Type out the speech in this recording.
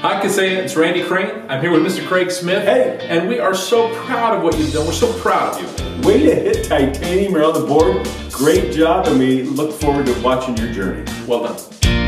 Hi, Kisaea. It's Randy Crane. I'm here with Mr. Craig Smith. Hey. And we are so proud of what you've done. We're so proud of you. Way to hit titanium around the board. Great job, and we look forward to watching your journey. Well done.